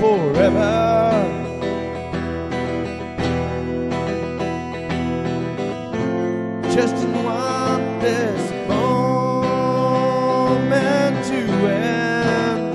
Forever. Want this moment to end.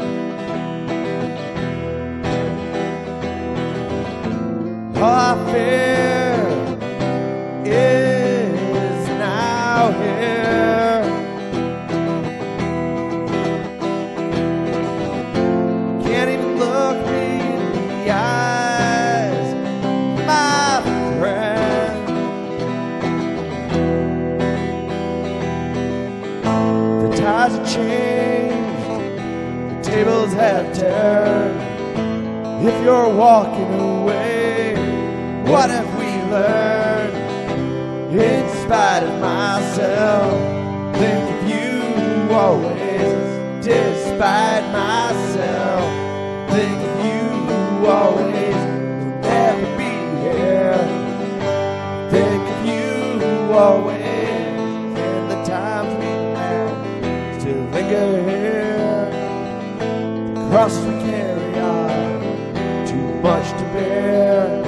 Turned. If you're walking away, what have we learned? In spite of myself, think of you always. Despite myself, think of you always. Never be here. Think of you always. Crosses we carry are too much to bear.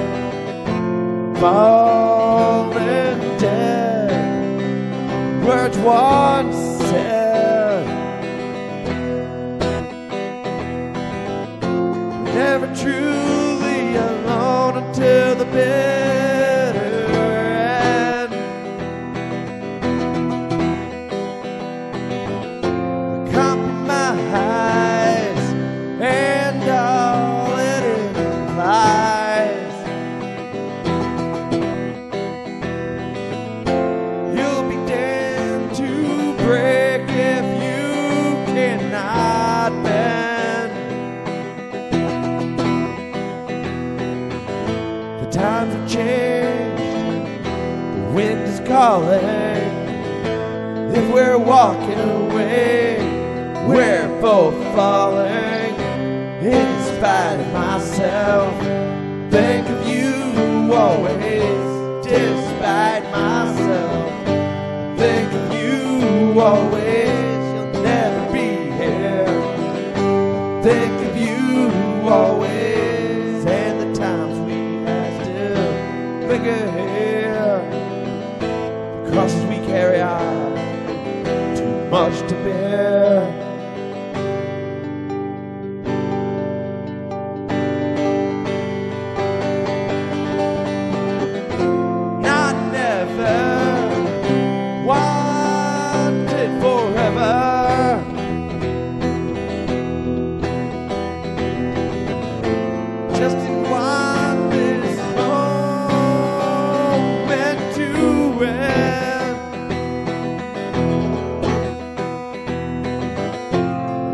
Falling dead, words once said. Never truly wind. If we're walking away, we're both falling. In spite of myself, think of you always. Despite myself, think of you always. You'll never be here. Think of you always, and the times we have here. The crosses we carry are too much to bear.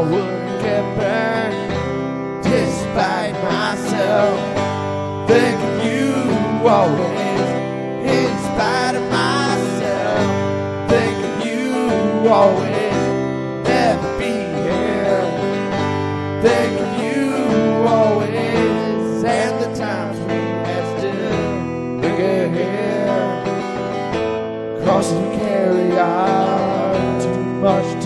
I wouldn't get burned. Despite myself, think of you always. In spite of myself, think of you always. Never be here. Think of you always. And the times we have still linger here. Crosses we carry are too much